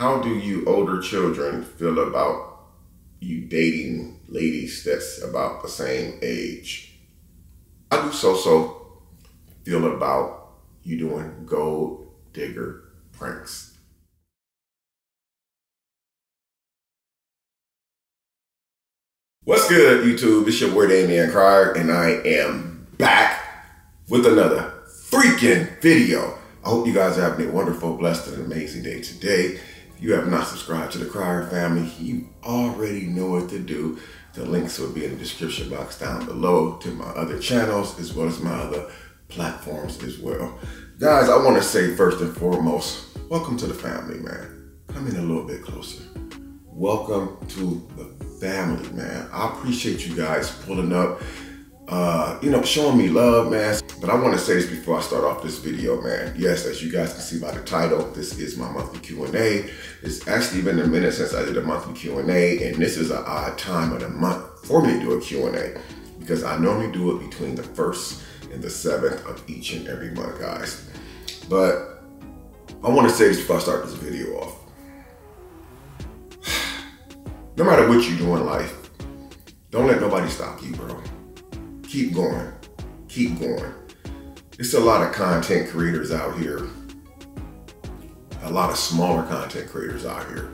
How do you older children feel about you dating ladies that's about the same age? How do so so feel about you doing gold digger pranks? What's good, YouTube? It's your boy Damion Cryer, and I am back with another freaking video. I hope you guys are having a wonderful, blessed, and amazing day today. You have not subscribed to the Cryer family, you already know what to do. The links will be in the description box down below to my other channels as well as my other platforms as well. Guys, I want to say first and foremost, welcome to the family, man. Come in a little bit closer. Welcome to the family, man. I appreciate you guys pulling up uh, you know, showing me love, man. But I want to say this before I start off this video, man. Yes, as you guys can see by the title, this is my monthly Q&A. It's actually been a minute since I did a monthly Q&A, and this is an odd time of the month for me to do a Q&A because I normally do it between the first and the seventh of each and every month, guys. But I want to say this before I start this video off. No matter what you do in life, don't let nobody stop you, bro keep going, keep going. It's a lot of content creators out here, a lot of smaller content creators out here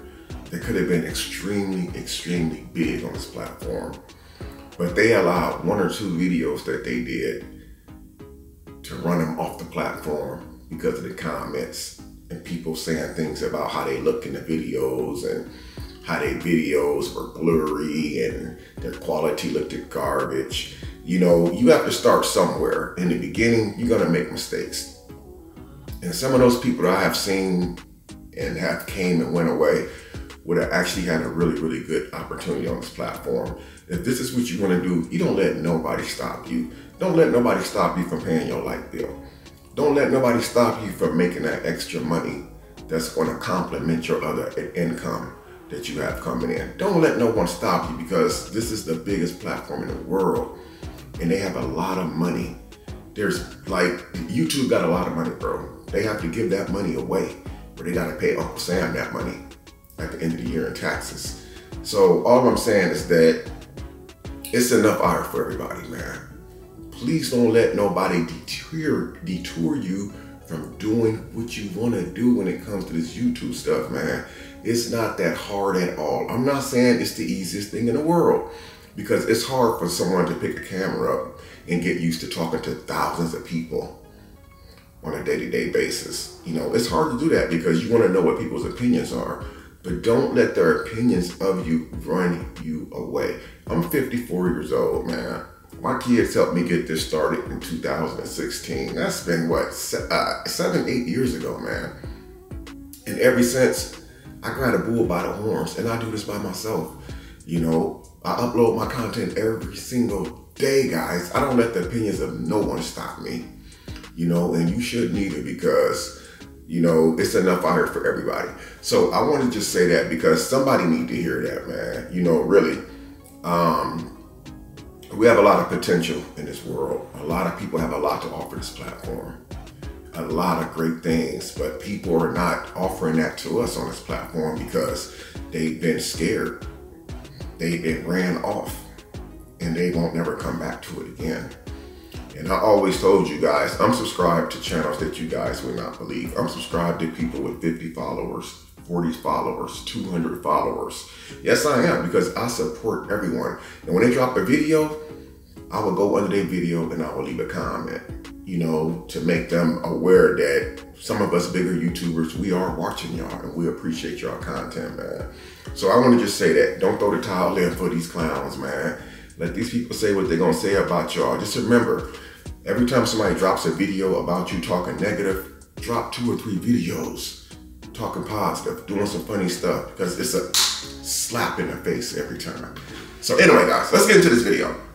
that could have been extremely, extremely big on this platform. But they allowed one or two videos that they did to run them off the platform because of the comments and people saying things about how they look in the videos and how their videos were blurry and their quality looked like garbage you know, you have to start somewhere. In the beginning, you're gonna make mistakes. And some of those people that I have seen and have came and went away would have actually had a really, really good opportunity on this platform. If this is what you wanna do, you don't let nobody stop you. Don't let nobody stop you from paying your light bill. Don't let nobody stop you from making that extra money that's gonna complement your other income that you have coming in. Don't let no one stop you because this is the biggest platform in the world and they have a lot of money. There's like, YouTube got a lot of money, bro. They have to give that money away, or they gotta pay Uncle Sam that money at the end of the year in taxes. So all I'm saying is that it's enough out for everybody, man. Please don't let nobody detour, detour you from doing what you want to do when it comes to this YouTube stuff, man. It's not that hard at all. I'm not saying it's the easiest thing in the world because it's hard for someone to pick a camera up and get used to talking to thousands of people on a day-to-day basis. You know, it's hard to do that because you want to know what people's opinions are, but don't let their opinions of you run you away. I'm 54 years old, man. My kids helped me get this started in 2016. That's been what, uh, seven, eight years ago, man. And ever since, I got a bull by the horns and I do this by myself. You know, I upload my content every single day, guys. I don't let the opinions of no one stop me. You know, and you shouldn't either because, you know, it's enough out here for everybody. So I want to just say that because somebody need to hear that, man. You know, really. Um, we have a lot of potential in this world. A lot of people have a lot to offer this platform. A lot of great things, but people are not offering that to us on this platform because they've been scared they it ran off and they won't never come back to it again. And I always told you guys, I'm subscribed to channels that you guys would not believe. I'm subscribed to people with 50 followers, 40 followers, 200 followers. Yes, I am because I support everyone. And when they drop a video, I will go under their video and I will leave a comment, you know, to make them aware that some of us bigger YouTubers, we are watching y'all and we appreciate y'all content, man. So I want to just say that. Don't throw the towel in for these clowns, man. Let these people say what they're going to say about y'all. Just remember, every time somebody drops a video about you talking negative, drop two or three videos talking positive, doing some funny stuff because it's a slap in the face every time. So anyway, guys, let's get into this video.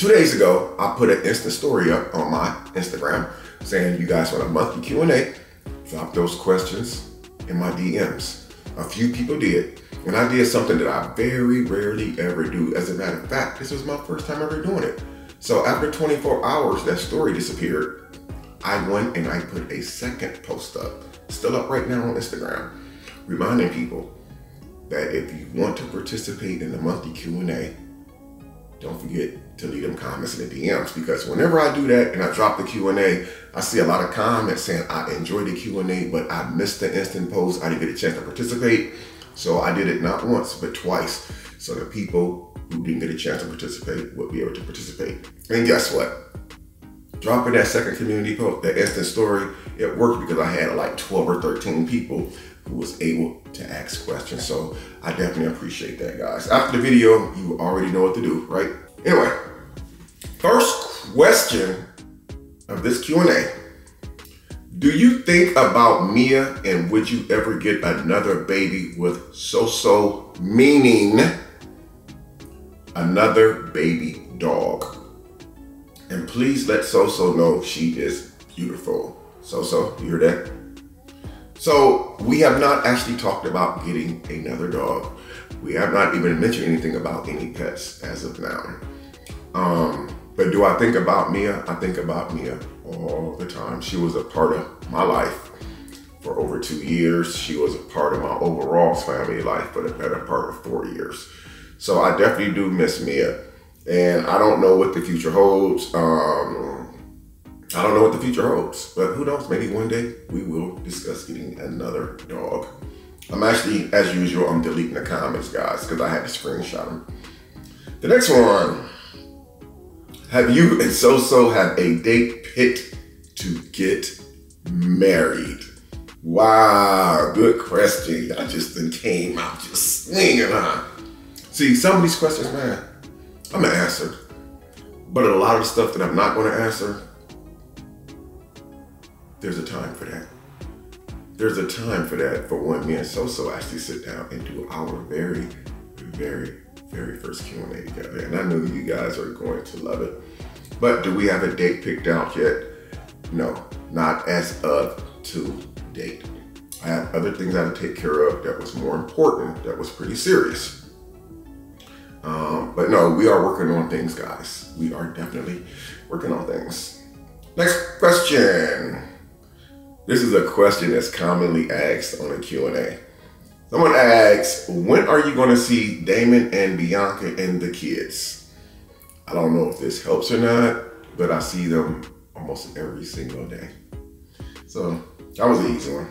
Two days ago, I put an instant story up on my Instagram saying you guys want a monthly Q&A. Drop those questions in my DMs. A few people did. And I did something that I very rarely ever do. As a matter of fact, this was my first time ever doing it. So after 24 hours, that story disappeared. I went and I put a second post up, still up right now on Instagram, reminding people that if you want to participate in the monthly Q&A, don't forget to leave them comments in the DMs because whenever I do that and I drop the Q&A, I see a lot of comments saying I enjoyed the Q&A, but I missed the instant post. I didn't get a chance to participate. So I did it not once, but twice. So the people who didn't get a chance to participate would be able to participate. And guess what? Dropping that second community post, that instant story, it worked because I had like 12 or 13 people who was able to ask questions. So I definitely appreciate that, guys. After the video, you already know what to do, right? Anyway, first question of this Q&A. Do you think about Mia and would you ever get another baby with So-So, meaning another baby dog? And please let So-So know she is beautiful. So-So, you hear that? So we have not actually talked about getting another dog. We have not even mentioned anything about any pets as of now. Um, but do I think about Mia? I think about Mia all the time. She was a part of my life for over two years. She was a part of my overall family life for the better part of four years. So I definitely do miss Mia. And I don't know what the future holds. Um, I don't know what the future holds, but who knows? Maybe one day we will discuss getting another dog. I'm actually, as usual, I'm deleting the comments, guys, because I had to screenshot them. The next one. Have you and So-So have a date picked to get married? Wow, good question. I just then came out just swinging, huh? See, some of these questions, man, I'm gonna answer. But a lot of stuff that I'm not gonna answer, there's a time for that. There's a time for that for when me and So-So actually sit down and do our very, very, very first Q&A together. And I know you guys are going to love it. But do we have a date picked out yet? No, not as of to date. I have other things I had to take care of that was more important, that was pretty serious. Um, but no, we are working on things, guys. We are definitely working on things. Next question. This is a question that's commonly asked on a Q&A. Someone asks, when are you going to see Damon and Bianca and the kids? I don't know if this helps or not, but I see them almost every single day. So that was an easy one.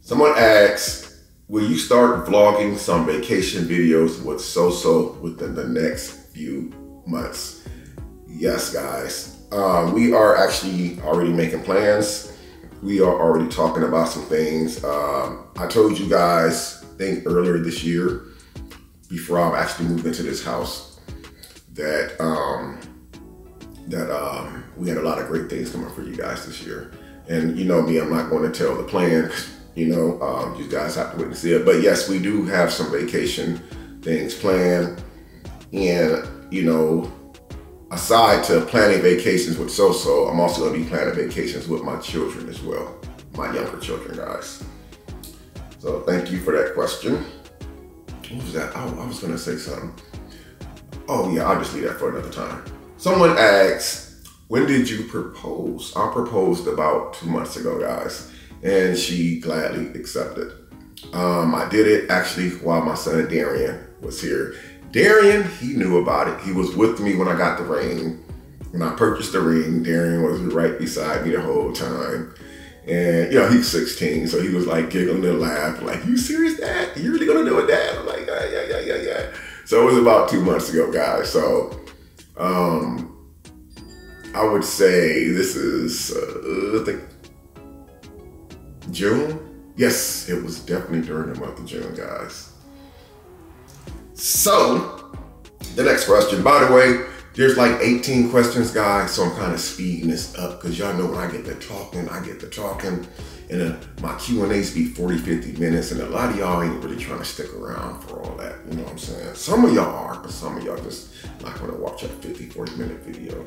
Someone asks, will you start vlogging some vacation videos with So-So within the next few months? Yes, guys. Um, we are actually already making plans. We are already talking about some things. Um, I told you guys, I think earlier this year, before I actually moved into this house, that um, that um, we had a lot of great things coming for you guys this year. And you know me, I'm not going to tell the plan. You know, um, you guys have to wait see it. But yes, we do have some vacation things planned, and you know, aside to planning vacations with So-So, I'm also gonna be planning vacations with my children as well, my younger children, guys. So thank you for that question. What was that? Oh, I was gonna say something. Oh yeah, I'll just leave that for another time. Someone asks, when did you propose? I proposed about two months ago, guys, and she gladly accepted. Um, I did it actually while my son Darian was here. Darian, he knew about it. He was with me when I got the ring. When I purchased the ring, Darian was right beside me the whole time. And, you know, he's 16, so he was like giggling and laughing, like, you serious, Dad? You really gonna do it, Dad? I'm like, yeah, yeah, yeah, yeah, yeah. So it was about two months ago, guys. So, um, I would say this is, uh, I think, June? Yes, it was definitely during the month of June, guys. So, the next question, by the way, there's like 18 questions, guys, so I'm kind of speeding this up because y'all know when I get to talking, I get to talking, and uh, my Q&As be 40, 50 minutes, and a lot of y'all ain't really trying to stick around for all that, you know what I'm saying? Some of y'all are, but some of y'all just not gonna watch a 50, 40 minute video.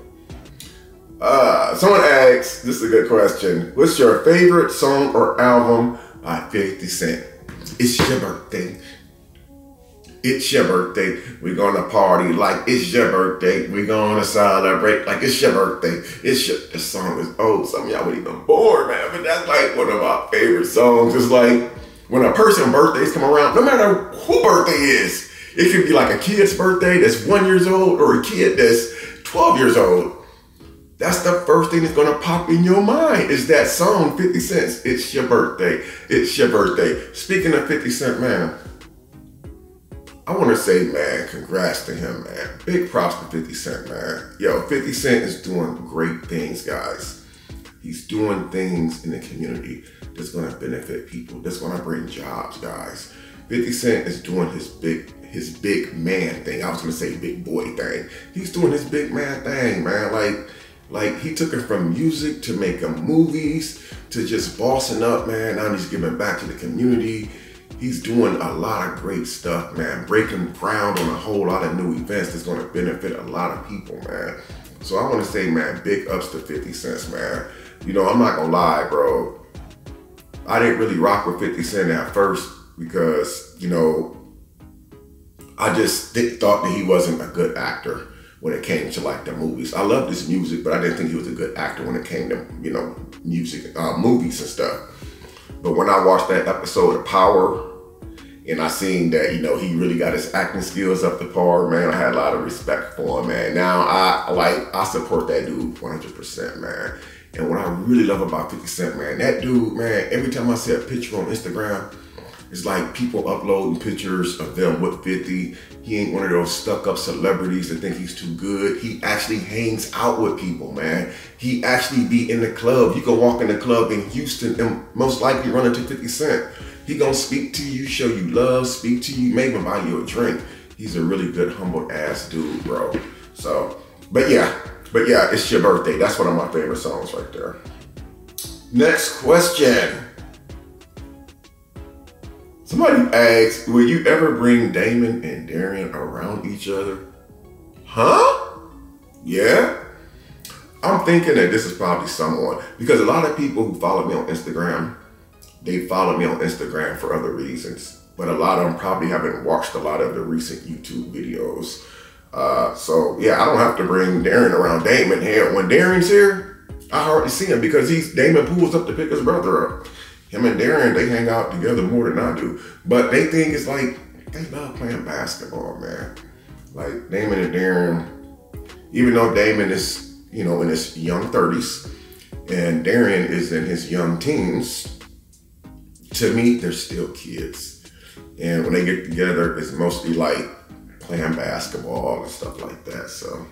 Uh, someone asks, this is a good question, what's your favorite song or album by 50 Cent? It's your birthday. It's your birthday. We're gonna party like it's your birthday. We're gonna celebrate like it's your birthday. It's your the song is old. Some of y'all would even born, man. But that's like one of my favorite songs. It's like when a person birthdays come around, no matter who birthday is, it could be like a kid's birthday that's one years old or a kid that's 12 years old. That's the first thing that's gonna pop in your mind is that song, 50 Cents. It's your birthday. It's your birthday. Speaking of 50 Cent, man, I want to say, man, congrats to him, man. Big props to 50 Cent, man. Yo, 50 Cent is doing great things, guys. He's doing things in the community that's going to benefit people, that's going to bring jobs, guys. 50 Cent is doing his big his big man thing. I was going to say big boy thing. He's doing his big man thing, man. Like like he took it from music to making movies to just bossing up, man. Now he's giving back to the community he's doing a lot of great stuff, man. Breaking ground on a whole lot of new events that's going to benefit a lot of people, man. So I want to say, man, big ups to 50 Cent, man. You know, I'm not to lie, bro. I didn't really rock with 50 Cent at first because, you know, I just th- thought that he wasn't a good actor when it came to like the movies. I loved his music, but I didn't think he was a good actor when it came to, you know, music, uh, movies and stuff. But when I watched that episode of Power, and I seen that, you know, he really got his acting skills up to par, man. I had a lot of respect for him, man. Now I like I support that dude 100%, man. And what I really love about 50 Cent, man, that dude, man, every time I see a picture on Instagram, it's like people uploading pictures of them with 50. He ain't one of those stuck up celebrities that think he's too good. He actually hangs out with people, man. He actually be in the club. You can walk in the club in Houston and most likely run into 50 Cent. He gonna speak to you, show you love, speak to you, maybe buy you a drink. He's a really good, humble ass dude, bro. So, but yeah, but yeah, it's your birthday. That's one of my favorite songs right there. Next question. Somebody asked, will you ever bring Damon and Darian around each other? Huh? Yeah? I'm thinking that this is probably someone, because a lot of people who follow me on Instagram, they follow me on Instagram for other reasons. But a lot of them probably haven't watched a lot of the recent YouTube videos. Uh, so yeah, I don't have to bring Darren around Damon here. When Darren's here, I hardly see him because he's Damon pulls up to pick his brother up him and Darren, they hang out together more than I do. But they think it's like they love playing basketball, man. Like Damon and Darren, even though Damon is, you know, in his young 30s and Darren is in his young teens, to me, they're still kids. And when they get together, it's mostly like playing basketball and stuff like that. So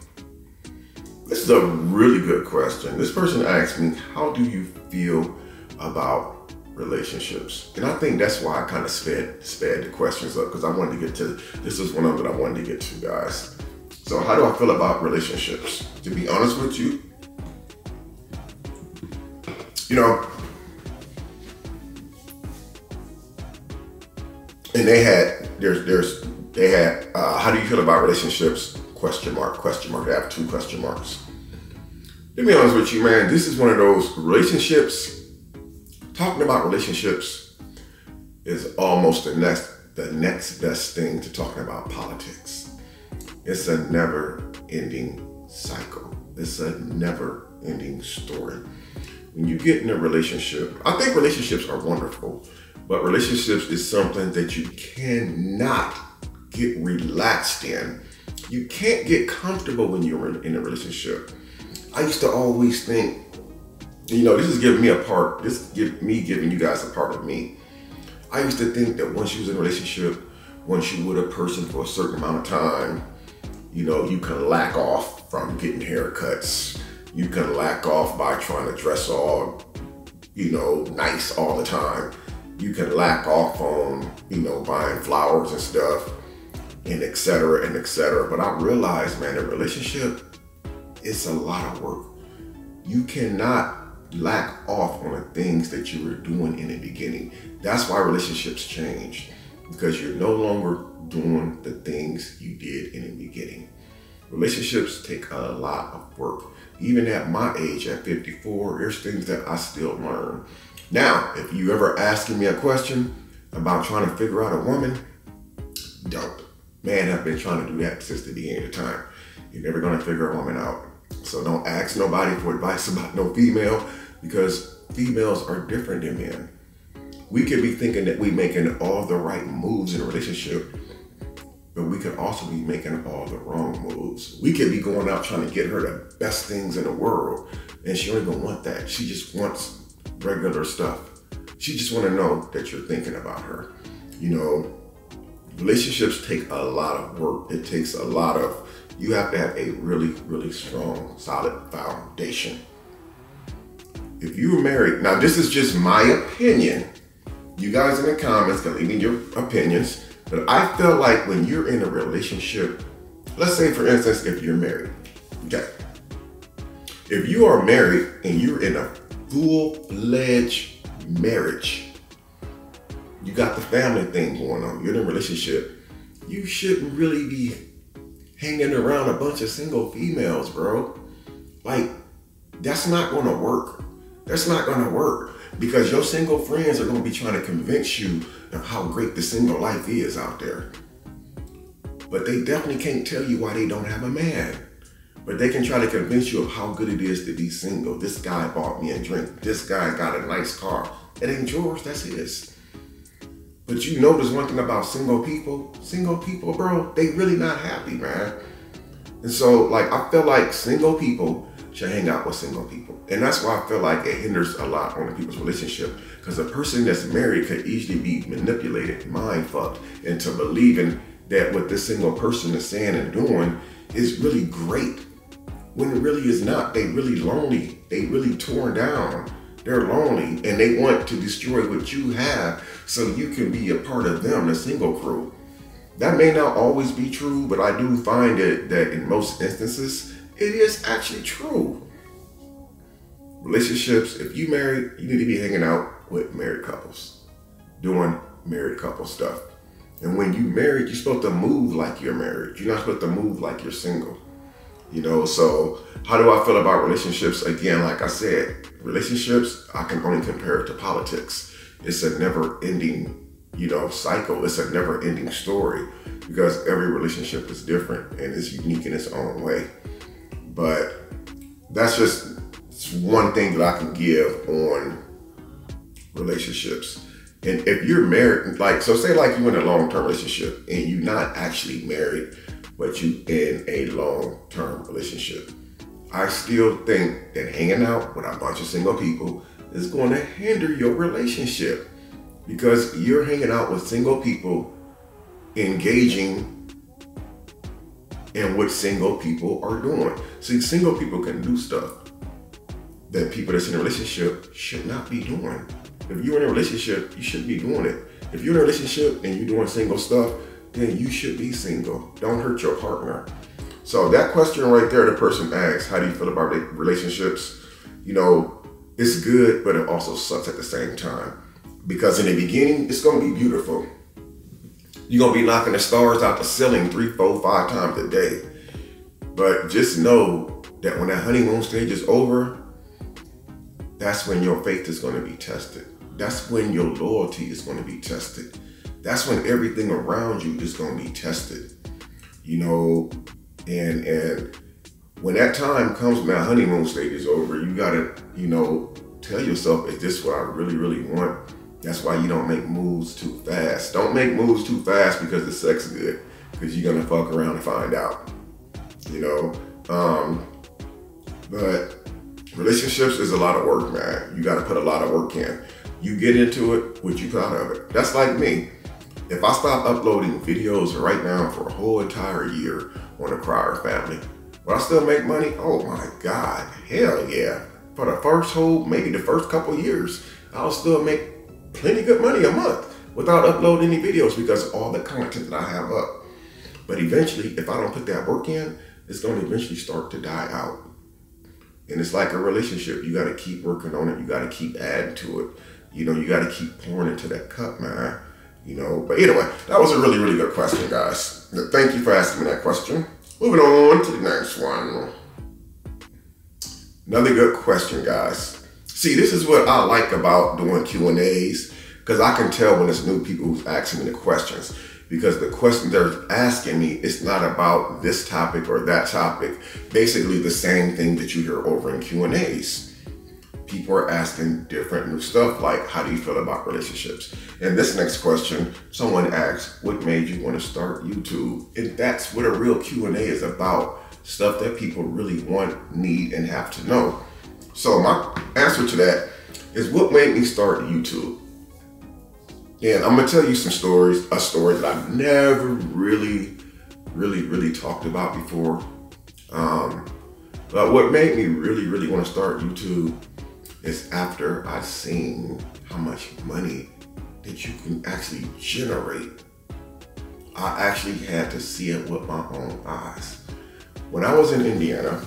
this is a really good question. This person asked me, how do you feel about relationships. And I think that's why I kind of sped sped the questions up because I wanted to get to this is one of them that I wanted to get to, guys. So how do I feel about relationships? To be honest with you, you know, and they had there's there's they had uh, how do you feel about relationships? Question mark question mark. I have two question marks. To be honest with you, man, this is one of those relationships talking about relationships is almost the next the next best thing to talking about politics. It's a never ending cycle. It's a never ending story. When you get in a relationship, I think relationships are wonderful, but relationships is something that you cannot get relaxed in. You can't get comfortable when you're in a relationship. I used to always think you know, this is giving me a part, this give me giving you guys a part of me. I used to think that once you was in a relationship, once you with a person for a certain amount of time, you know, you can lack off from getting haircuts. You can lack off by trying to dress all, you know, nice all the time. You can lack off on, you know, buying flowers and stuff and etc. and etc. But I realized, man, a relationship, it's a lot of work. You cannot lack off on the things that you were doing in the beginning. That's why relationships change because you're no longer doing the things you did in the beginning. Relationships take a lot of work. Even at my age, at 54, there's things that I still learn. Now, if you ever asking me a question about trying to figure out a woman, don't. I've been trying to do that since the beginning of time. You're never gonna figure a woman out. So don't ask nobody for advice about no female because females are different than men. We could be thinking that we're making all the right moves in a relationship, but we could also be making all the wrong moves. We could be going out trying to get her the best things in the world, and she don't even want that. She just wants regular stuff. She just want to know that you're thinking about her. You know, relationships take a lot of work. It takes a lot of, you have to have a really, really strong, solid foundation. If you were married, now this is just my opinion. You guys in the comments can leave me your opinions. But I feel like when you're in a relationship, let's say for instance, if you're married, okay. If you are married and you're in a full-fledged marriage, you got the family thing going on, you're in a relationship, you shouldn't really be hanging around a bunch of single females, bro. Like, that's not gonna work. That's not gonna work because your single friends are gonna be trying to convince you of how great the single life is out there. But they definitely can't tell you why they don't have a man. But they can try to convince you of how good it is to be single. This guy bought me a drink. This guy got a nice car. It ain't yours, that's his. But you notice one thing about single people, single people, bro, they really not happy, man. And so, like, I feel like single people should hang out with single people. And that's why I feel like it hinders a lot on the people's relationship. Because a person that's married could easily be manipulated, mind fucked, into believing that what this single person is saying and doing is really great. When it really is not. They really lonely. They really torn down. They're lonely and they want to destroy what you have so you can be a part of them, the single crew. That may not always be true, but I do find it that in most instances, it is actually true. Relationships, if you married, you need to be hanging out with married couples, doing married couple stuff. And when you married, you're supposed to move like you're married. You're not supposed to move like you're single. You know, so how do I feel about relationships? Again, like I said, relationships, I can only compare it to politics. It's a never ending, you know, cycle. It's a never ending story because every relationship is different and is unique in its own way. But that's just one thing that I can give on relationships. And if you're married, like, so say like you're in a long-term relationship and you're not actually married, but you in a long-term relationship. I still think that hanging out with a bunch of single people is going to hinder your relationship because you're hanging out with single people engaging in what single people are doing. See, single people can do stuff that people that's in a relationship should not be doing. If you're in a relationship, you shouldn't be doing it. If you're in a relationship and you're doing single stuff, then you should be single. Don't hurt your partner. So that question right there, the person asks, how do you feel about relationships? You know, it's good, but it also sucks at the same time. Because in the beginning, it's gonna be beautiful. You're gonna be knocking the stars out the ceiling three, four, five times a day. But just know that when that honeymoon stage is over, that's when your faith is gonna be tested. That's when your loyalty is gonna be tested that's when everything around you is to be tested. You know, and and when that time comes, when that honeymoon stage is over, you gotta, you know, tell yourself, is this what I really, really want? That's why you don't make moves too fast. Don't make moves too fast because the sex is good, because you're gonna fuck around and find out. You know, um, but relationships is a lot of work, man. You gotta put a lot of work in. You get into it, what you thought of it. That's like me. If I stop uploading videos right now for a whole entire year on the Cryer family, will I still make money? Oh my God, hell yeah. For the first whole, maybe the first couple years, I'll still make plenty good money a month without uploading any videos because all the content that I have up. But eventually, if I don't put that work in, it's going to eventually start to die out. And it's like a relationship. You got to keep working on it. You got to keep adding to it. You know, you got to keep pouring into that cup, man. You know, but anyway, that was a really, really good question, guys. Thank you for asking me that question. Moving on to the next one. Another good question, guys. See, this is what I like about doing Q&As because I can tell when it's new people who's asking me the questions because the question they're asking me is not about this topic or that topic. Basically, the same thing that you hear over in Q and A's. People are asking different new stuff, like how do you feel about relationships? And this next question, someone asks, "What made you want to start YouTube?" And that's what a real Q and A is about. Stuff that people really want, need, and have to know. So my answer to that is what made me start YouTube. And I'm gonna tell you some stories, a story that I've never really, really, really talked about before. Um, but what made me really, really want to start YouTube is after I seen how much money that you can actually generate. I actually had to see it with my own eyes. When I was in Indiana,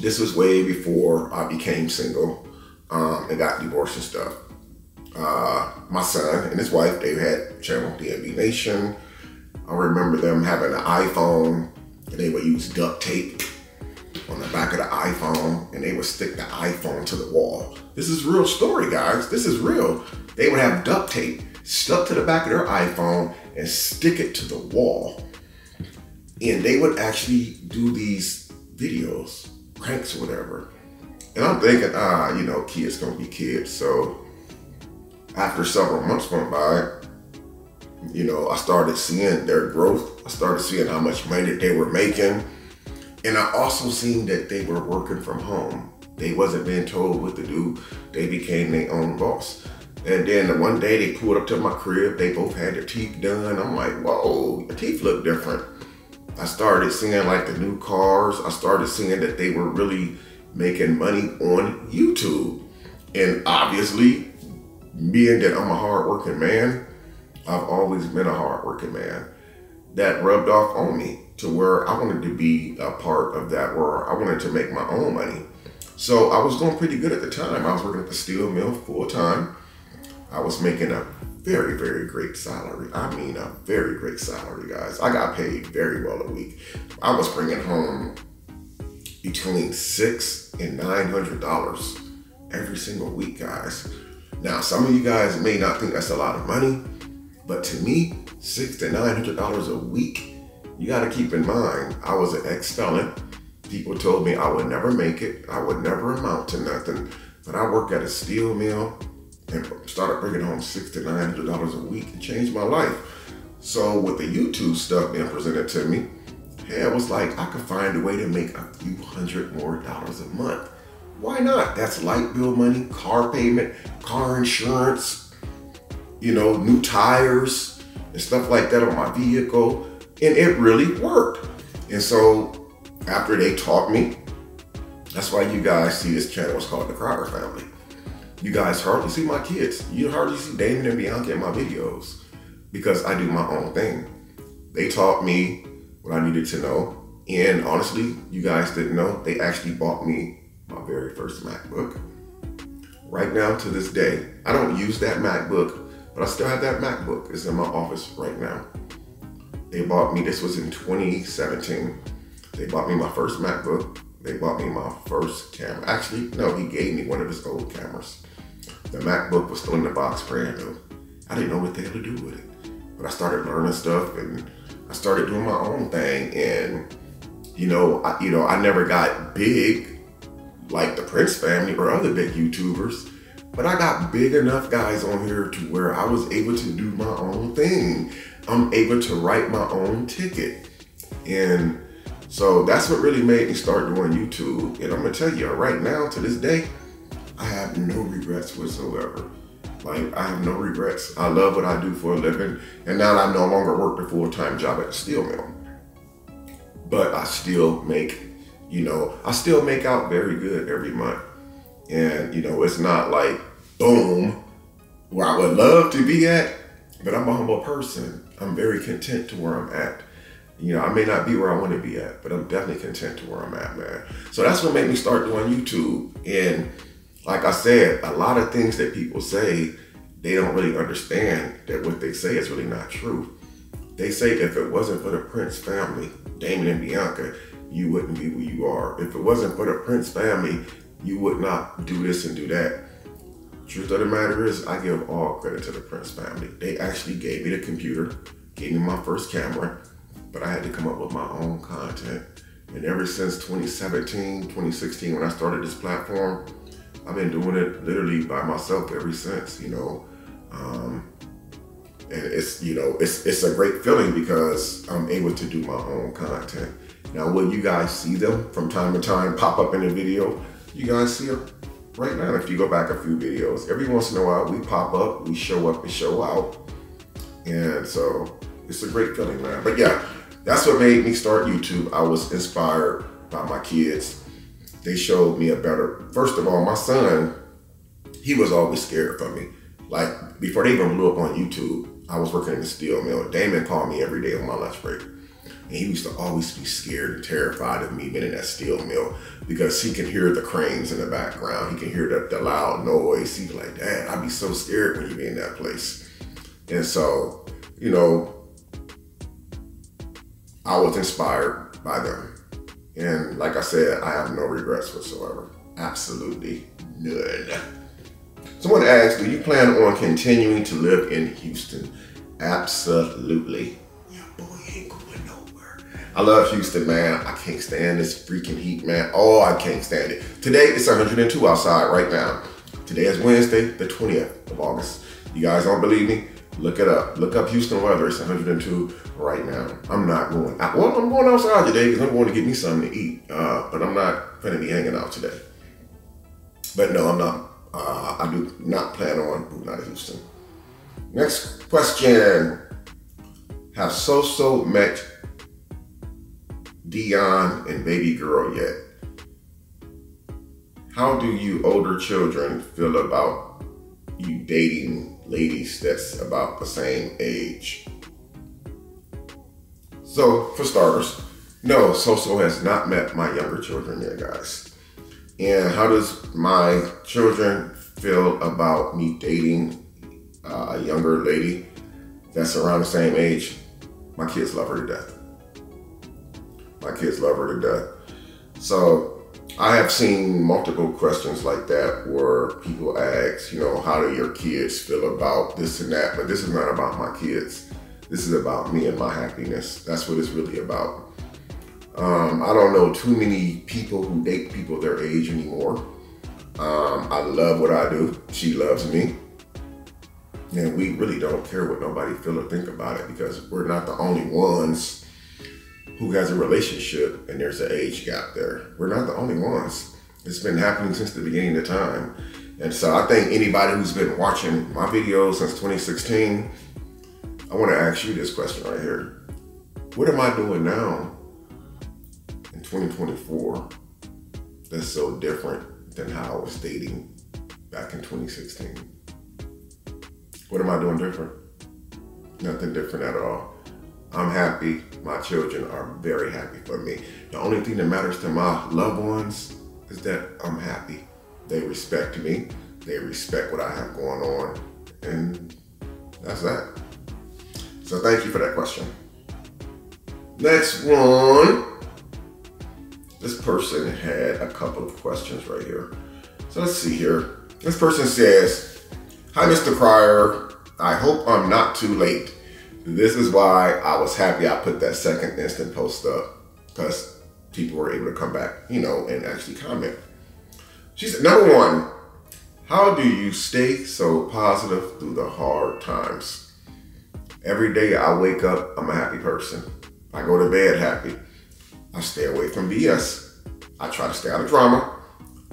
this was way before I became single um, and got divorced and stuff. Uh, my son and his wife, they had channel DMV Nation. I remember them having an iPhone and they would use duct tape on the back of the iPhone and they would stick the iPhone to the wall. This is real story, guys. This is real. They would have duct tape stuck to the back of their iPhone and stick it to the wall. And they would actually do these videos, pranks or whatever. And I'm thinking, ah, you know, kids gonna be kids. So after several months went by, you know, I started seeing their growth. I started seeing how much money they were making. And I also seen that they were working from home. They wasn't being told what to do. They became their own boss. And then one day they pulled up to my crib. They both had their teeth done. I'm like, whoa, your teeth look different. I started seeing like the new cars. I started seeing that they were really making money on YouTube. And obviously, being that I'm a hardworking man, I've always been a hardworking man. That rubbed off on me to where I wanted to be a part of that, where I wanted to make my own money. So I was doing pretty good at the time. I was working at the steel mill full time. I was making a very, very great salary. I mean, a very great salary, guys. I got paid very well a week. I was bringing home between six and nine hundred dollars every single week, guys. Now, some of you guys may not think that's a lot of money, but to me, six to nine hundred dollars a week. You got to keep in mind, I was an ex-felon. People told me I would never make it. I would never amount to nothing. But I worked at a steel mill and started bringing home six to nine hundred dollars a week. It changed my life. So with the YouTube stuff being presented to me, hey, I was like, I could find a way to make a few hundred more dollars a month. Why not? That's light bill money, car payment, car insurance, you know, new tires and stuff like that on my vehicle. And it really worked. And so after they taught me, that's why you guys see this channel. It's called The Cryer Family. You guys hardly see my kids. You hardly see Damon and Bianca in my videos because I do my own thing. They taught me what I needed to know. And honestly, you guys didn't know, they actually bought me my very first MacBook. Right now to this day, I don't use that MacBook, but I still have that MacBook. It's in my office right now. They bought me, this was in 2017. They bought me my first MacBook. They bought me my first camera. Actually, no, he gave me one of his old cameras. The MacBook was still in the box brand new. I didn't know what the hell to do with it. But I started learning stuff and I started doing my own thing. And, you know, I, you know, I never got big like the Prince family or other big YouTubers. But I got big enough guys on here to where I was able to do my own thing. I'm able to write my own ticket. And so that's what really made me start doing YouTube. And I'm gonna tell you right now, to this day, I have no regrets whatsoever. Like I have no regrets. I love what I do for a living. And now I no longer work the full-time job at the steel mill. But I still make you know, I still make out very good every month. And, you know, it's not like boom, where I would love to be at, but I'm a humble person. I'm very content to where I'm at. You know, I may not be where I want to be at, but I'm definitely content to where I'm at, man. So that's what made me start doing YouTube. And like I said, a lot of things that people say, they don't really understand that what they say is really not true. They say if it wasn't for the Prince family, Damon and Bianca, you wouldn't be who you are. If it wasn't for the Prince family, you would not do this and do that. Truth of the matter is, I give all credit to the Prince family. They actually gave me the computer gave me my first camera, but I had to come up with my own content. And ever since 2017, 2016, when I started this platform, I've been doing it literally by myself ever since, you know. Um, and it's, you know, it's it's a great feeling because I'm able to do my own content. Now, will you guys see them from time to time pop up in a video? You guys see them right now. If you go back a few videos, every once in a while we pop up, we show up and show out. And so it's a great feeling, man. But yeah, that's what made me start YouTube. I was inspired by my kids. They showed me a better, first of all, my son, he was always scared for me. Like before they even blew up on YouTube, I was working in the steel mill. Damon called me every day on my lunch break. And he used to always be scared and terrified of me being in that steel mill because he can hear the cranes in the background. He can hear the, the loud noise. He's like, Dad, I'd be so scared when you be in that place. And so, you know, I was inspired by them. And like I said, I have no regrets whatsoever. Absolutely none. Someone asked, do you plan on continuing to live in Houston? Absolutely. Yeah, boy, ain't going nowhere. I love Houston, man. I can't stand this freaking heat, man. Oh, I can't stand it. Today, it's 102 outside right now. Today is Wednesday, the 20th of August. You guys don't believe me? Look it up. Look up Houston weather. It's 102 right now. I'm not going out. Well, I'm going outside today because I'm going to get me something to eat. Uh, but I'm not going to be hanging out today. But no, I'm not. Uh, I do not plan on moving out of Houston. Next question. Have So-So met Dion and baby girl yet? How do you older children feel about you dating ladies that's about the same age? So, for starters, no, So-So has not met my younger children yet, guys. And how does my children feel about me dating a younger lady that's around the same age? My kids love her to death. My kids love her to death. So I have seen multiple questions like that where people ask, you know, how do your kids feel about this and that? But this is not about my kids. This is about me and my happiness. That's what it's really about. Um, I don't know too many people who date people their age anymore. Um, I love what I do. She loves me. And we really don't care what nobody feel or think about it because we're not the only ones who has a relationship and there's an age gap there. We're not the only ones. It's been happening since the beginning of time. And so I think anybody who's been watching my videos since 2016, I want to ask you this question right here. What am I doing now in 2024 that's so different than how I was dating back in 2016? What am I doing different? Nothing different at all. I'm happy. My children are very happy for me. The only thing that matters to my loved ones is that I'm happy. They respect me. They respect what I have going on. And that's that. So thank you for that question. Next one. This person had a couple of questions right here. So let's see here. This person says, Hi, Mr. Cryer. I hope I'm not too late. This is why I was happy I put that second instant post up because people were able to come back, you know, and actually comment. She said, number one, how do you stay so positive through the hard times? Every day I wake up, I'm a happy person. I go to bed happy. I stay away from BS. I try to stay out of drama.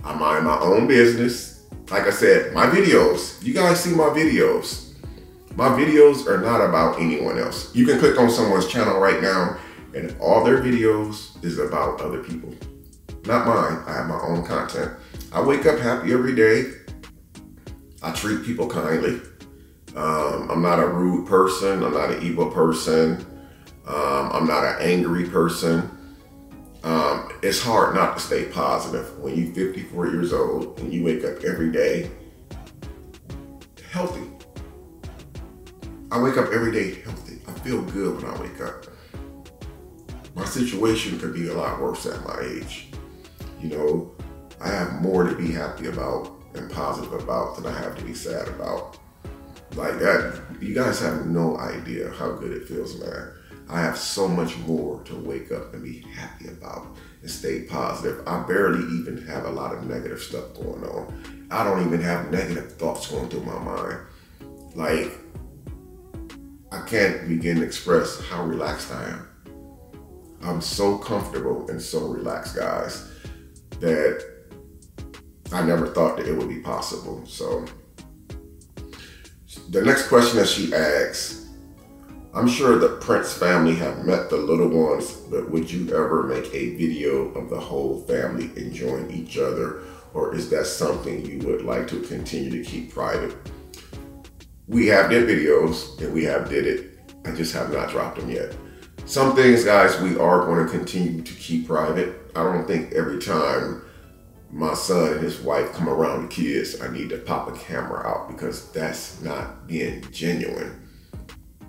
I mind my own business. Like I said, my videos, you guys see my videos. My videos are not about anyone else. You can click on someone's channel right now and all their videos is about other people. Not mine, I have my own content. I wake up happy every day. I treat people kindly. Um, I'm not a rude person. I'm not an evil person. Um, I'm not an angry person. Um, it's hard not to stay positive when you're 54 years old and you wake up every day healthy. I wake up every day healthy. I feel good when I wake up. My situation could be a lot worse at my age. You know, I have more to be happy about and positive about than I have to be sad about. Like that, you guys have no idea how good it feels, man. I have so much more to wake up and be happy about and stay positive. I barely even have a lot of negative stuff going on. I don't even have negative thoughts going through my mind. Like, I can't begin to express how relaxed I am. I'm so comfortable and so relaxed, guys, that I never thought that it would be possible. So, the next question that she asks I'm sure the Prince family have met the little ones, but would you ever make a video of the whole family enjoying each other? Or is that something you would like to continue to keep private? We have did videos and we have did it. I just have not dropped them yet. Some things, guys, we are going to continue to keep private. I don't think every time my son and his wife come around the kids, I need to pop a camera out because that's not being genuine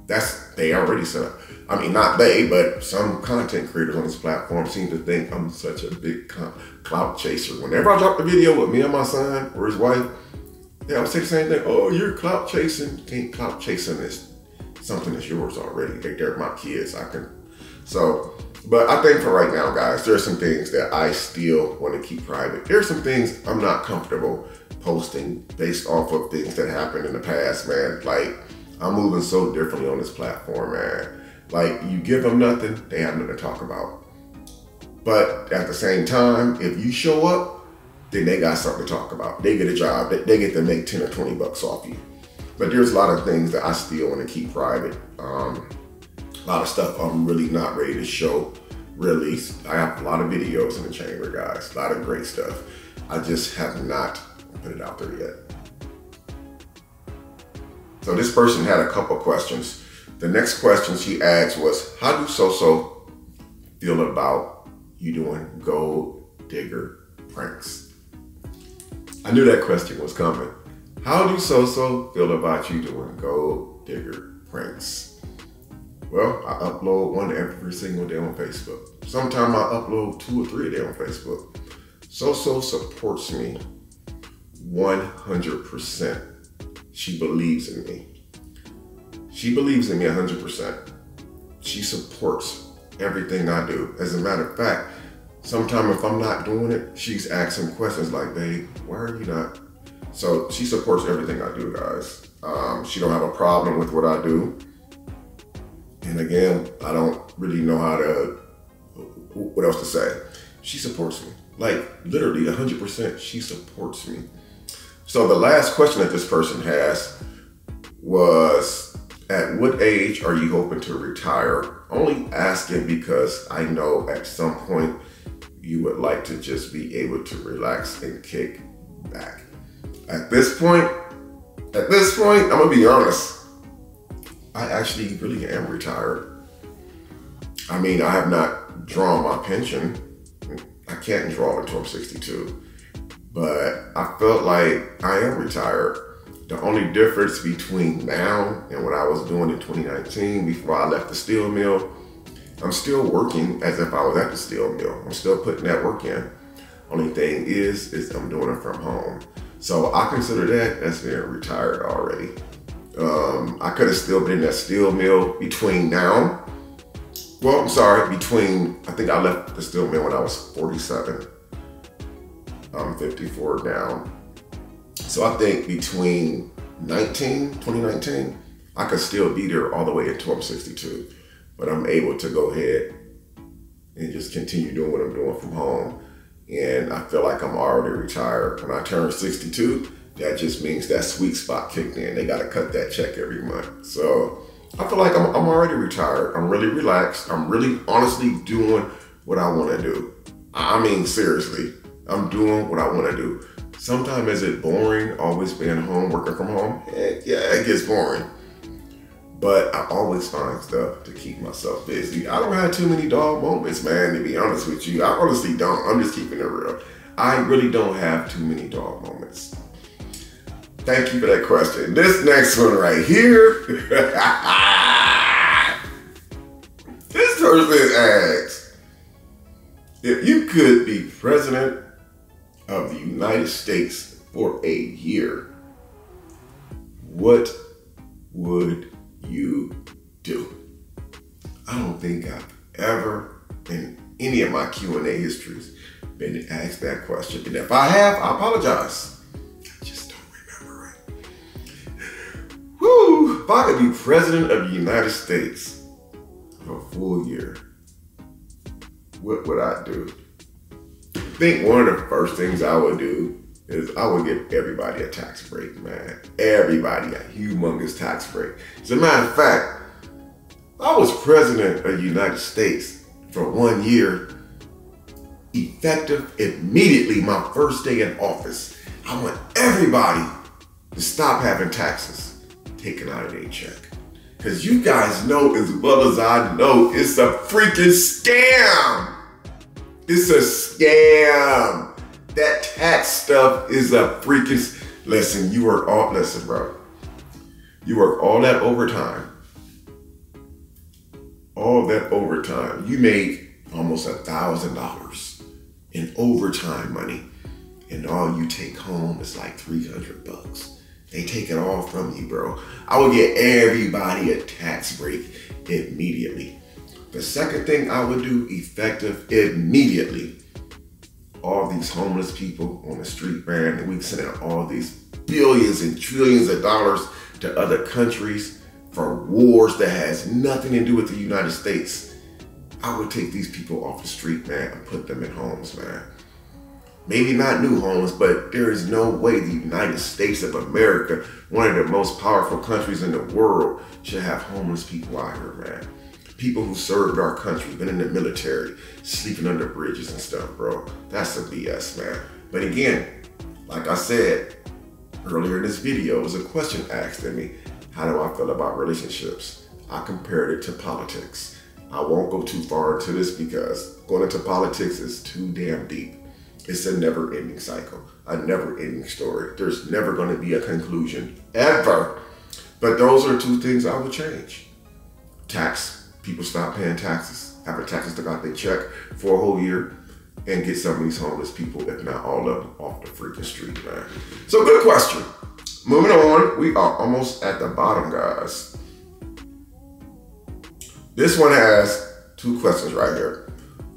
that's they already up. I mean, not they, but some content creators on this platform seem to think I'm such a big clout chaser. Whenever I drop a video with me and my son or his wife, they always say the same thing. Oh, you're clout chasing. Can't clout chasing this something that's yours already. They, they're my kids. I can. So, but I think for right now, guys, there are some things that I still want to keep private. There are some things I'm not comfortable posting based off of things that happened in the past, man. Like I'm moving so differently on this platform, man. Like you give them nothing, they have nothing to talk about. But at the same time, if you show up, then they got something to talk about. They get a job. They get to make 10 or 20 bucks off you. But there's a lot of things that I still want to keep private. Um, a lot of stuff I'm really not ready to show, release. I have a lot of videos in the chamber, guys. A lot of great stuff. I just have not put it out there yet. So this person had a couple questions. The next question she asked was, how do So-So feel about you doing gold digger pranks? I knew that question was coming. How do So-So feel about you doing gold digger pranks? Well, I upload one every single day on Facebook. Sometimes I upload two or three a day on Facebook. So-So supports me 100% she believes in me. She believes in me 100%. She supports everything I do. As a matter of fact, sometimes if I'm not doing it, she's asking questions like, babe, why are you not? So she supports everything I do, guys. Um, she don't have a problem with what I do. And again, I don't really know how to, what else to say. She supports me. Like literally 100%, she supports me. So the last question that this person has was, at what age are you hoping to retire? Only asking because I know at some point you would like to just be able to relax and kick back. At this point, at this point, I'm gonna be honest. I actually really am retired. I mean, I have not drawn my pension. I can't draw until I'm 62 but I felt like I am retired. The only difference between now and what I was doing in 2019 before I left the steel mill, I'm still working as if I was at the steel mill. I'm still putting that work in. Only thing is, is I'm doing it from home. So I consider that as being retired already. Um, I could have still been in that steel mill between now. Well, I'm sorry, between, I think I left the steel mill when I was 47 I'm 54 now. So I think between 19, 2019, I could still be there all the way until I'm 62. But I'm able to go ahead and just continue doing what I'm doing from home. And I feel like I'm already retired. When I turn 62, that just means that sweet spot kicked in. They got to cut that check every month. So I feel like I'm, I'm already retired. I'm really relaxed. I'm really honestly doing what I want to do. I mean, seriously, I'm doing what I want to do. Sometimes is it boring always being home, working from home? Heck yeah, it gets boring. But I always find stuff to keep myself busy. I don't have too many dog moments, man, to be honest with you. I honestly don't. I'm just keeping it real. I really don't have too many dog moments. Thank you for that question. This next one right here. this person asks, if you could be president of the United States for a year, what would you do? I don't think I've ever in any of my Q&A histories been asked that question. And if I have, I apologize. I just don't remember it. Woo! If I could be president of the United States for a full year, what would I do? I think one of the first things I would do is I would give everybody a tax break, man. Everybody a humongous tax break. As a matter of fact, I was president of the United States for one year, effective immediately my first day in office. I want everybody to stop having taxes taken out of their check. Because you guys know as well as I know, it's a freaking scam. It's a scam. That tax stuff is a freaking, listen, you work all, listen, bro. You work all that overtime all that overtime. You made almost a thousand dollars in overtime money, and all you take home is like 300 bucks. They take it all from you, bro. I would get everybody a tax break immediately. The second thing I would do effective immediately, all these homeless people on the street, man, and we send out all these billions and trillions of dollars to other countries for wars that has nothing to do with the United States, I would take these people off the street, man, and put them in homes, man. Maybe not new homes, but there is no way the United States of America, one of the most powerful countries in the world, should have homeless people out here, man. People who served our country, been in the military, sleeping under bridges and stuff, bro. That's some BS, man. But again, like I said earlier in this video, was a question asked of me. How do I feel about relationships? I compared it to politics. I won't go too far into this because going into politics is too damn deep. It's a never ending cycle, a never ending story. There's never going to be a conclusion, ever. But those are two things I would change. Tax. People stop paying taxes, having taxes took out their check for a whole year, and get some of these homeless people, if not all of them, off the freaking street, man. So good question. Moving on, we are almost at the bottom, guys. This one has two questions right here.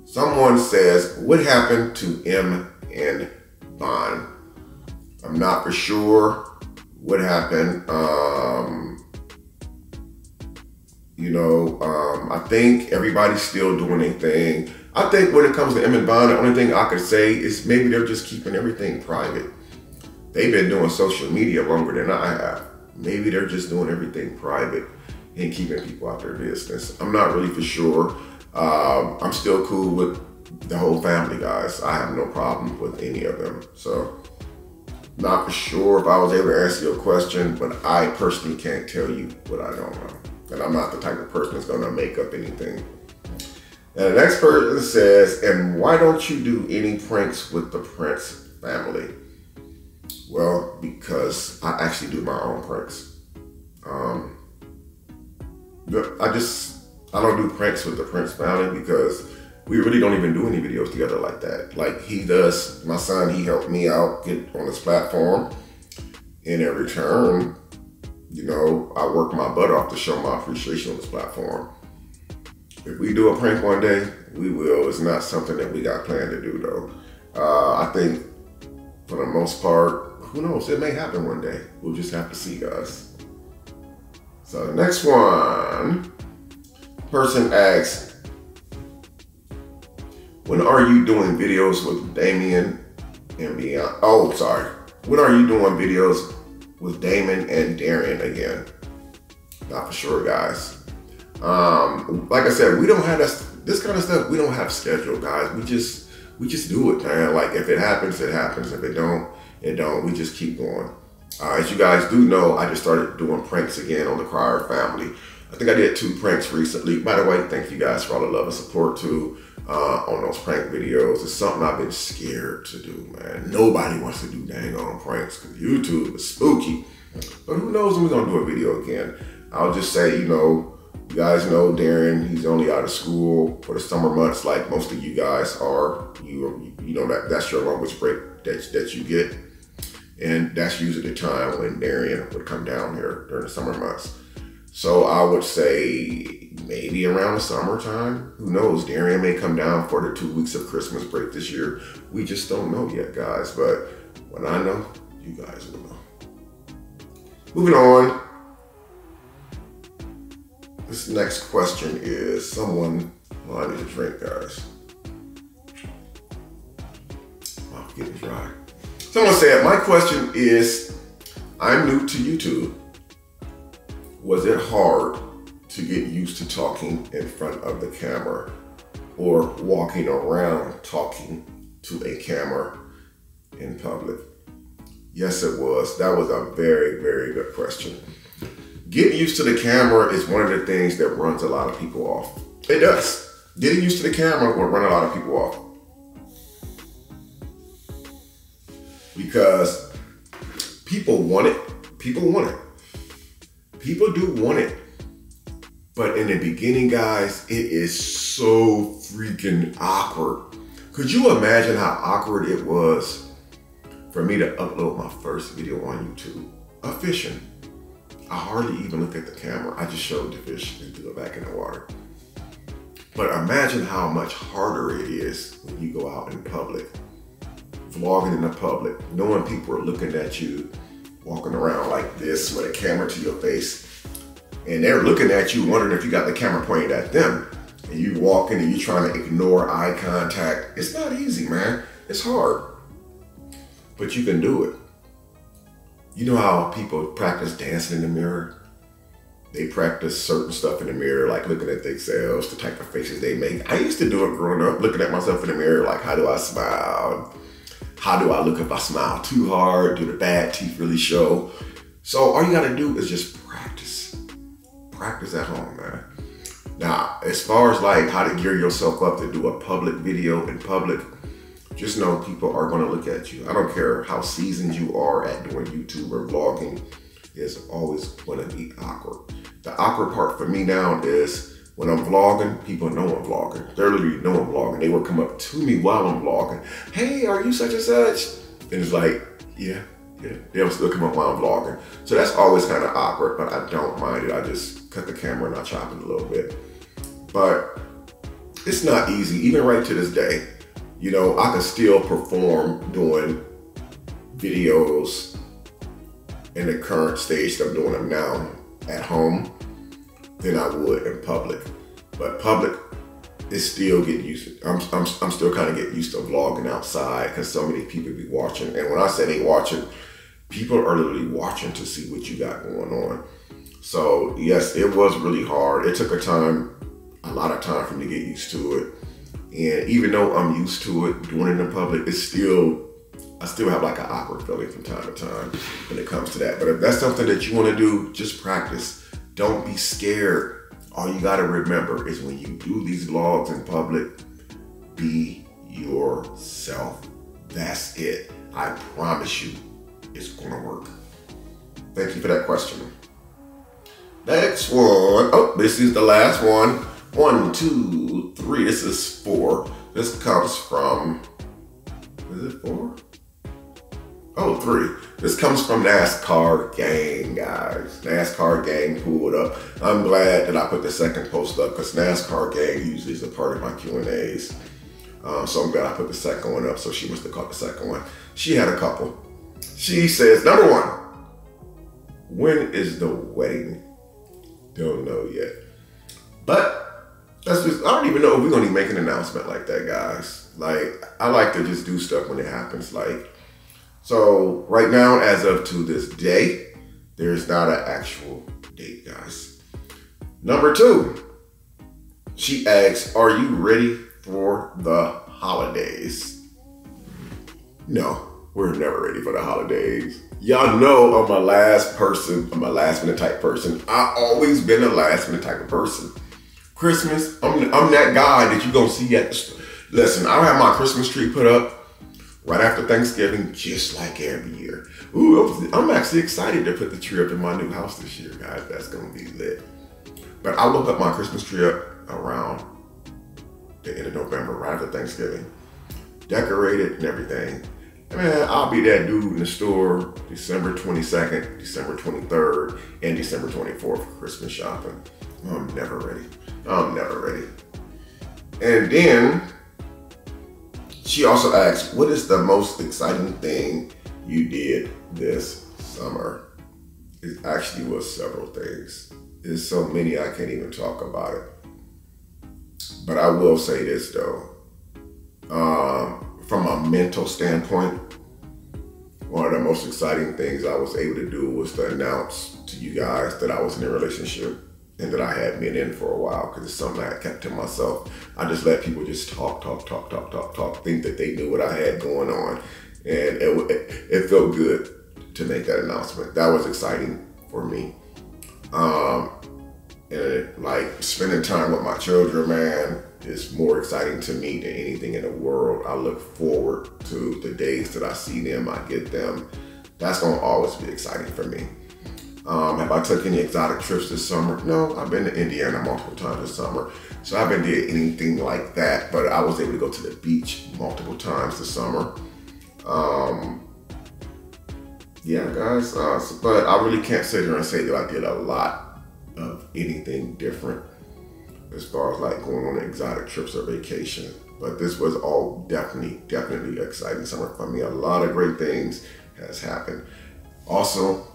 Someone says, what happened to M and Bond? I'm not for sure what happened. Um, you know, um, I think everybody's still doing a thing. I think when it comes to and Bond, the only thing I could say is maybe they're just keeping everything private. They've been doing social media longer than I have. Maybe they're just doing everything private and keeping people out their business. I'm not really for sure. Um, I'm still cool with the whole family, guys. I have no problem with any of them. So, not for sure if I was able to answer your question, but I personally can't tell you what I don't know. And I'm not the type of person that's gonna make up anything. And the next person says, and why don't you do any pranks with the Prince family? Well, because I actually do my own pranks. Um, I just, I don't do pranks with the Prince family because we really don't even do any videos together like that. Like he does, my son, he helped me out get on this platform. And in return, you know, I work my butt off to show my appreciation on this platform. If we do a prank one day, we will. It's not something that we got planned to do though. Uh, I think for the most part, who knows? It may happen one day. We'll just have to see, guys. So the next one, person asks, when are you doing videos with Damien and Beyond? Oh, sorry. When are you doing videos with Damon and Darian again? Not for sure, guys. Um, like I said, we don't have this, this kind of stuff. We don't have schedule, guys. We just we just do it, man. Like if it happens, it happens. If it don't, it don't. We just keep going. Uh, as you guys do know, I just started doing pranks again on the Cryer family. I think I did two pranks recently. By the way, thank you guys for all the love and support too uh, on those prank videos. It's something I've been scared to do, man. Nobody wants to do dang on pranks because YouTube is spooky. But who knows when we're gonna do a video again? I'll just say, you know, you guys know Darren, he's only out of school for the summer months like most of you guys are. You you know that that's your longest break that, that you get. And that's usually the time when Darian would come down here during the summer months. So I would say maybe around the summertime. Who knows? Darian may come down for the two weeks of Christmas break this year. We just don't know yet, guys. But when I know, you guys will know. Moving on. This next question is someone. Well, I need a drink, guys. I'm getting dry. Someone said, My question is I'm new to YouTube. Was it hard to get used to talking in front of the camera or walking around talking to a camera in public? Yes, it was. That was a very, very good question. Getting used to the camera is one of the things that runs a lot of people off. It does. Getting used to the camera will run a lot of people off. Because people want it. People want it. People do want it. But in the beginning, guys, it is so freaking awkward. Could you imagine how awkward it was for me to upload my first video on YouTube of fishing? I hardly even look at the camera. I just showed the fish and threw it back in the water. But imagine how much harder it is when you go out in public, vlogging in the public, knowing people are looking at you, walking around like this with a camera to your face, and they're looking at you, wondering if you got the camera pointed at them. And you walking and you're trying to ignore eye contact. It's not easy, man. It's hard. But you can do it. You know how people practice dancing in the mirror? They practice certain stuff in the mirror, like looking at themselves, the type of faces they make. I used to do it growing up, looking at myself in the mirror, like, how do I smile? How do I look if I smile too hard? Do the bad teeth really show? So all you gotta do is just practice. Practice at home, man. Now, as far as like how to gear yourself up to do a public video in public, just know people are to look at you. I don't care how seasoned you are at doing YouTube or vlogging, it's always to be awkward. The awkward part for me now is when I'm vlogging, people know I'm vlogging. They literally know I'm vlogging. They will come up to me while I'm vlogging. Hey, are you such and such? And it's like, yeah, yeah. They'll still come up while I'm vlogging. So that's always kind of awkward, but I don't mind it. I just cut the camera and I chop it a little bit. But it's not easy, even right to this day you know, I can still perform doing videos in the current stage that I'm doing them now at home than I would in public. But public is still getting used to, I'm, I'm, I'm still kind of getting used to vlogging outside because so many people be watching. And when I say they watching, people are literally watching to see what you got going on. So yes, it was really hard. It took a time, a lot of time for me to get used to it. And even though I'm used to it, doing it in public, it's still, I still have like an awkward feeling from time to time when it comes to that. But if that's something that you want to do, just practice. Don't be scared. All you got to remember is when you do these vlogs in public, be yourself. That's it. I promise you, it's going to work. Thank you for that question. Next one. Oh, this is the last one. One, two, three. This is four. This comes from, is it four? Oh, three. This comes from NASCAR Gang, guys. NASCAR Gang pulled up. I'm glad that I put the second post up because NASCAR Gang usually is a part of my Q&As. Um, so I'm glad I put the second one up. So she must have caught the second one. She had a couple. She says, number one, when is the wedding? Don't know yet. But that's just I don't even know if we're gonna make an announcement like that, guys. Like I like to just do stuff when it happens. Like so right now, as of to this day, there's not an actual date, guys. Number two, she asks, Are you ready for the holidays? No, we're never ready for the holidays. Y'all know I'm a last person, I'm a last minute type person. I always been a last minute type of person. Christmas, I'm, I'm that guy that you're gonna see at the. Listen, I have my Christmas tree put up right after Thanksgiving, just like every year. Ooh, I'm actually excited to put the tree up in my new house this year, guys. That's gonna be lit. But I will put my Christmas tree up around the end of November, right after Thanksgiving. Decorated and everything. Man, I'll be that dude in the store December 22nd, December 23rd, and December 24th for Christmas shopping. I'm never ready. I'm never ready. And then she also asked, What is the most exciting thing you did this summer? It actually was several things. There's so many I can't even talk about it. But I will say this though. Um, from a mental standpoint, one of the most exciting things I was able to do was to announce to you guys that I was in a relationship and that I had been in for a while because it's something I kept to myself. I just let people just talk, talk, talk, talk, talk, talk, think that they knew what I had going on. And it, it, it felt good to make that announcement. That was exciting for me. Um, and like spending time with my children, man, is more exciting to me than anything in the world. I look forward to the days that I see them, I get them. That's gonna always be exciting for me. Um, have I took any exotic trips this summer? No, I've been to Indiana multiple times this summer. So I haven't did anything like that, but I was able to go to the beach multiple times this summer. Um, yeah, guys, uh, but I really can't sit here and say that I did a lot of anything different as far as like going on exotic trips or vacation. But this was all definitely, definitely exciting summer for me. A lot of great things has happened. Also,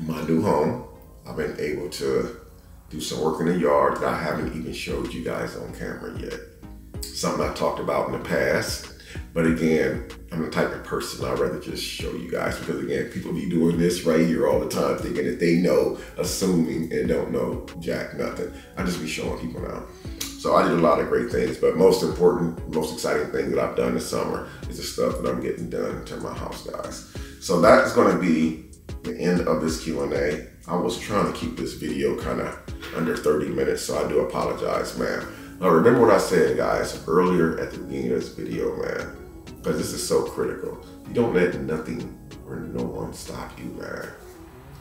my new home, I've been able to do some work in the yard that I haven't even showed you guys on camera yet. Something I talked about in the past. But again, I'm the type of person I'd rather just show you guys because again, people be doing this right here all the time thinking that they know, assuming and don't know jack nothing. I just be showing people now. So I did a lot of great things, but most important, most exciting thing that I've done this summer is the stuff that I'm getting done to my house, guys. So that is gonna be the end of this Q&A. I was trying to keep this video kind of under 30 minutes, so I do apologize, man. Now remember what I said, guys, earlier at the beginning of this video, man, because this is so critical. You don't let nothing or no one stop you, man.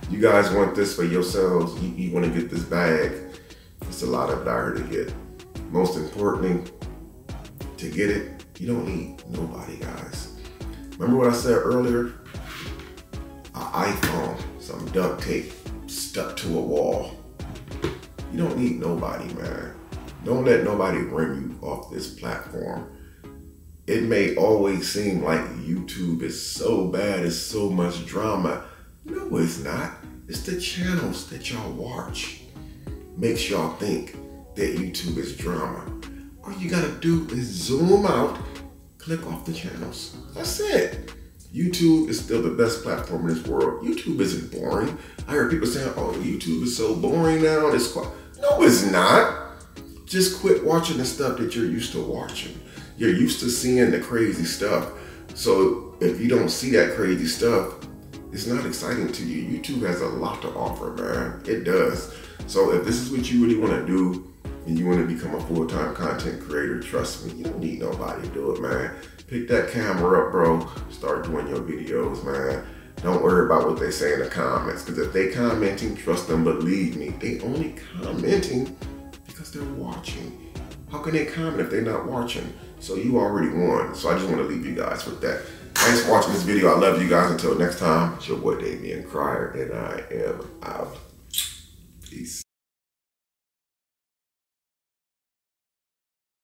You guys want this for yourselves. You, you want to get this bag. It's a lot of dire to get. Most importantly, to get it, you don't need nobody, guys. Remember what I said earlier? IPhone, some duct tape stuck to a wall. You don't need nobody, man. Don't let nobody bring you off this platform. It may always seem like YouTube is so bad, it's so much drama. No, it's not. It's the channels that y'all watch. Makes y'all think that YouTube is drama. All you gotta do is zoom out, click off the channels. That's it. YouTube is still the best platform in this world. YouTube isn't boring. I heard people saying, oh, YouTube is so boring now. It's quite. No, it's not. Just quit watching the stuff that you're used to watching. You're used to seeing the crazy stuff. So if you don't see that crazy stuff, it's not exciting to you. YouTube has a lot to offer, man. It does. So if this is what you really want to do and you want to become a full-time content creator, trust me, you don't need nobody to do it, man. Pick that camera up, bro. Start doing your videos, man. Don't worry about what they say in the comments. Because if they commenting, trust them, believe me, they only commenting because they're watching. How can they comment if they're not watching? So you already won. So I just want to leave you guys with that. Thanks for watching this video. I love you guys. Until next time, it's your boy Damion Cryer, and I am out. Peace.